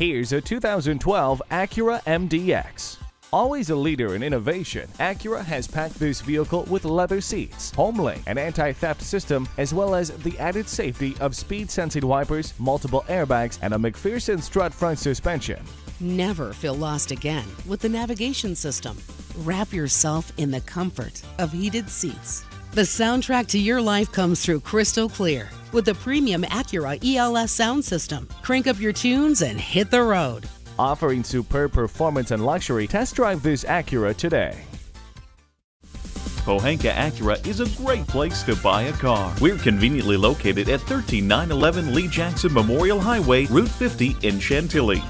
Here's a 2012 Acura MDX. Always a leader in innovation, Acura has packed this vehicle with leather seats, HomeLink, an anti-theft system, as well as the added safety of speed-sensing wipers, multiple airbags, and a MacPherson strut front suspension. Never feel lost again with the navigation system. Wrap yourself in the comfort of heated seats. The soundtrack to your life comes through crystal clear with the premium Acura ELS sound system. Crank up your tunes and hit the road. Offering superb performance and luxury, test drive this Acura today. Pohanka Acura is a great place to buy a car. We're conveniently located at 13911 Lee Jackson Memorial Highway, Route 50 in Chantilly.